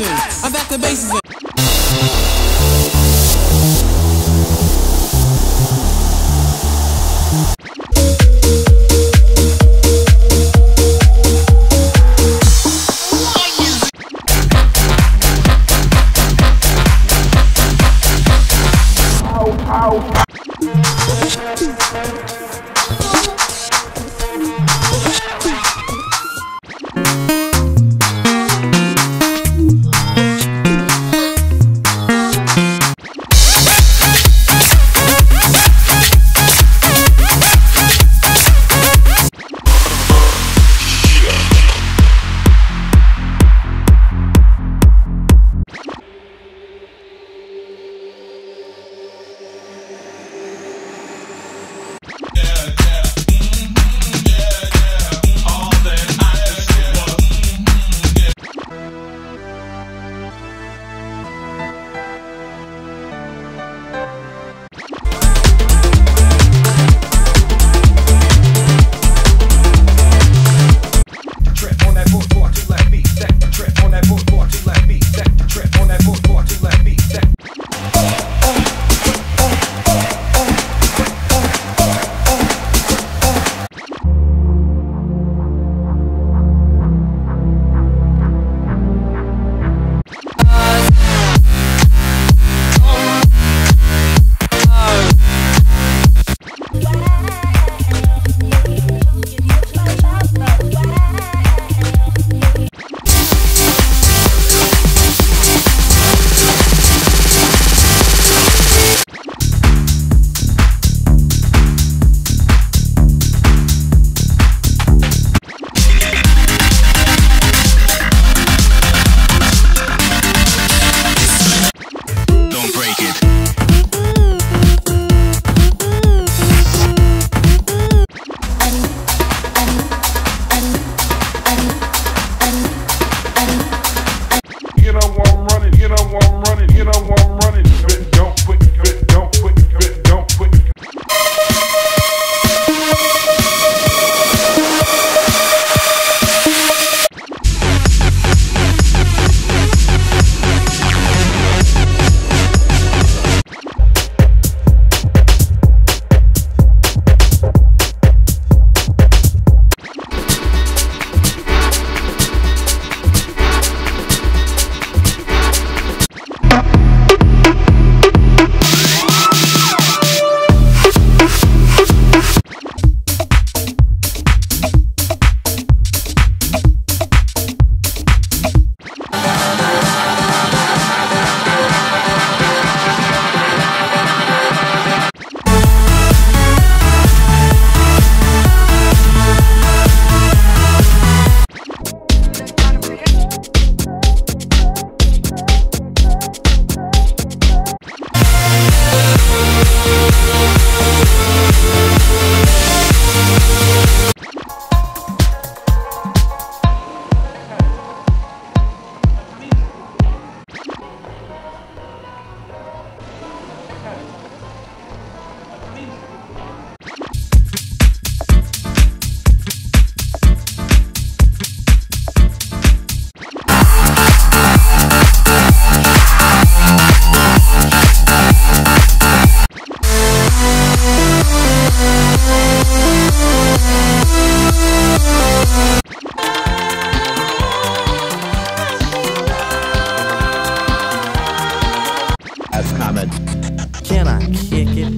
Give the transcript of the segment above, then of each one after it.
I'm back the bases. While I'm running,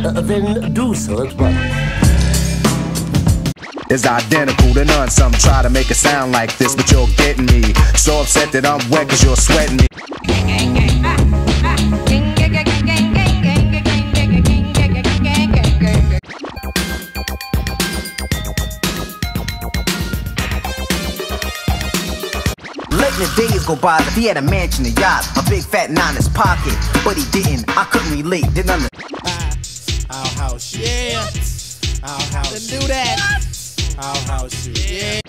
Uh, then do so. It's what? is identical to none. Some try to make it sound like this, but you're getting me. So upset that I'm wet cause you're sweating me. Letting the days go by, if he had a mansion, a yacht, a big fat nine in his pocket, but he didn't. I couldn't relate, didn't understand. House, yeah. Our house. do that. Our house, yeah.